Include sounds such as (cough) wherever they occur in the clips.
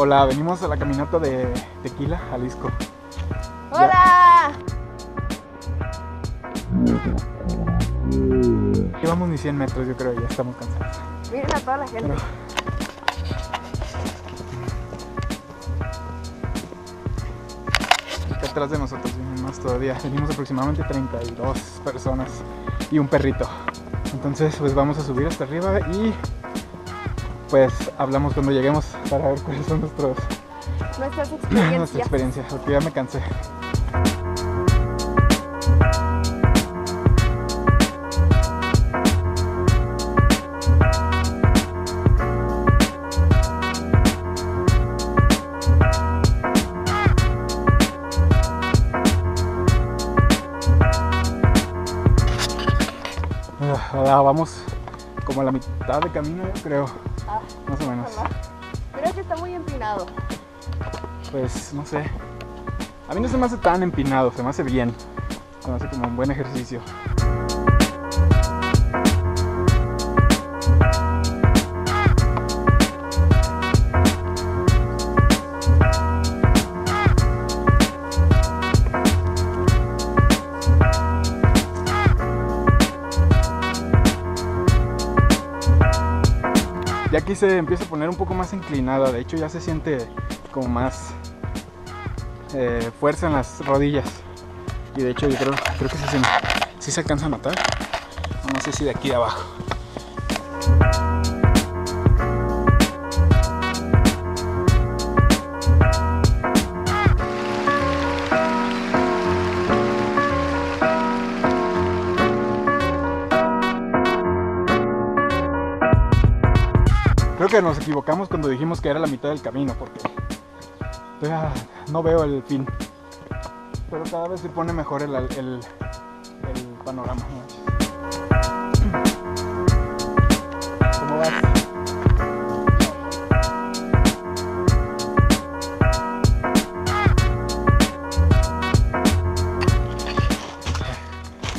Hola, venimos a la caminata de Tequila, Jalisco. ¡Hola! Llevamos ni 100 metros, yo creo, ya estamos cansados. Miren a toda la gente. Pero- Acá atrás de nosotros vienen más todavía. Venimos aproximadamente 32 personas y un perrito. Entonces, pues vamos a subir hasta arriba y pues hablamos cuando lleguemos para ver cuáles son nuestros, Nuestras (clears throat) nuestra experiencias. experiencia, porque ya me cansé. Ah, vamos como a la mitad de camino, yo creo, Ah, más o menos. Creo que está muy empinado. Pues no sé. A mí no se me hace tan empinado, se me hace bien. Se me hace como un buen ejercicio. Aquí se empieza a poner un poco más inclinada, de hecho ya se siente como más eh, fuerza en las rodillas. Y de hecho yo creo, creo que sí se, sí se alcanza a notar. No sé si de aquí de abajo. Que nos equivocamos cuando dijimos que era la mitad del camino, porque todavía no veo el fin. Pero cada vez se pone mejor el, panorama. ¿no? ¿Cómo vas?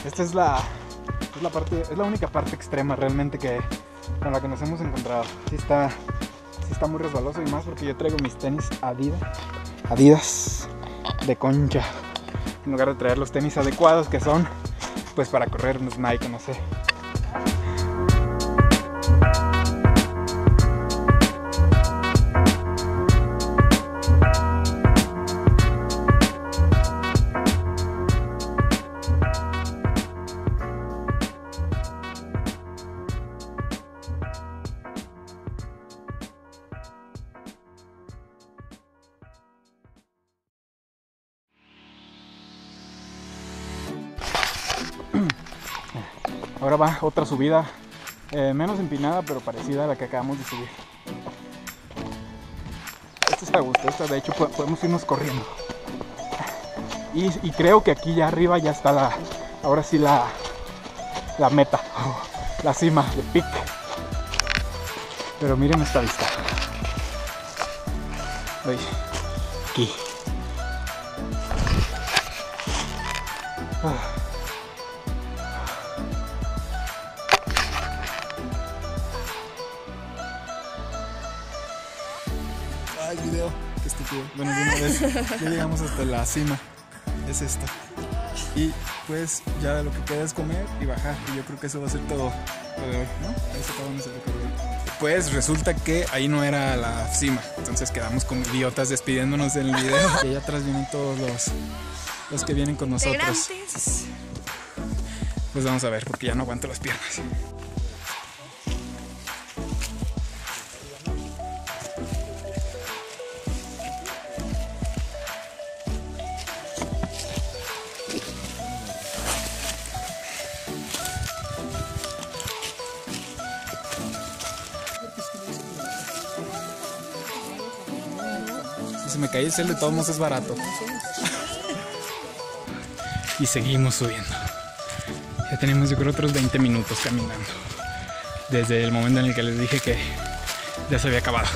Esta es la, es la parte, es la única parte extrema realmente que con la que nos hemos encontrado. Sí está, sí está muy resbaloso y más porque yo traigo mis tenis Adidas, Adidas de concha en lugar de traer los tenis adecuados que son pues para correr unos Nike, no sé. Ahora va otra subida eh, menos empinada pero parecida a la que acabamos de subir. Esta está a gusto, esta de hecho po- podemos irnos corriendo. Y, creo que aquí ya arriba ya está la, ahora sí la, la meta, (laughs) la cima de pic. Pero miren esta vista. Ahí, aquí. Ah. Ay, video. Qué estúpido. Bueno, de una vez ya llegamos hasta la cima. Es esta. Y pues ya lo que queda es comer y bajar. Y yo creo que eso va a ser todo lo de hoy, ¿no? Eso recorrer. Pues resulta que ahí no era la cima. Entonces quedamos como idiotas despidiéndonos del video. (laughs) Y allá atrás vienen todos los, los que vienen con nosotros. Pues vamos a ver, porque ya no aguanto las piernas. Me cae el cel de todos modos es barato. y seguimos subiendo. Ya tenemos yo creo otros 20 minutos caminando. Desde el momento en el que les dije que ya se había acabado.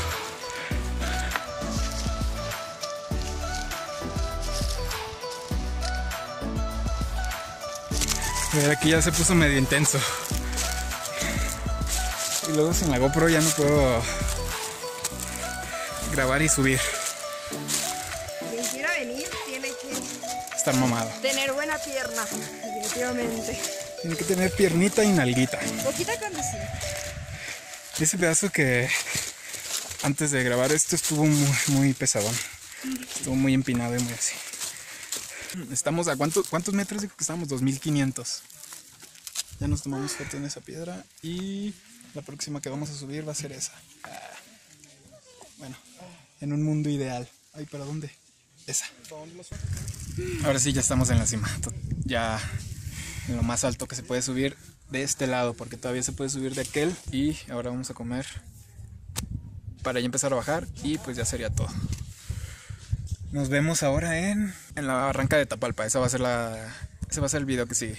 Ver, aquí ya se puso medio intenso. Y luego sin la GoPro ya no puedo grabar y subir. Quien quiera venir tiene que Estar mamado. tener buena pierna, definitivamente. Tiene que tener piernita y nalguita. Poquita condición. Y ese pedazo que antes de grabar esto estuvo muy, muy pesadón. Estuvo muy empinado y muy así. Estamos a cuántos, cuántos metros dijo que estamos? 2500. Ya nos tomamos foto en esa piedra y la próxima que vamos a subir va a ser esa. Ah. Bueno, en un mundo ideal. Ay, ¿para dónde? Esa. Ahora sí, ya estamos en la cima. Ya en lo más alto que se puede subir de este lado, porque todavía se puede subir de aquel. Y ahora vamos a comer para ya empezar a bajar y pues ya sería todo. Nos vemos ahora en, en la barranca de Tapalpa. Esa va a ser la, ese va a ser el video que sigue.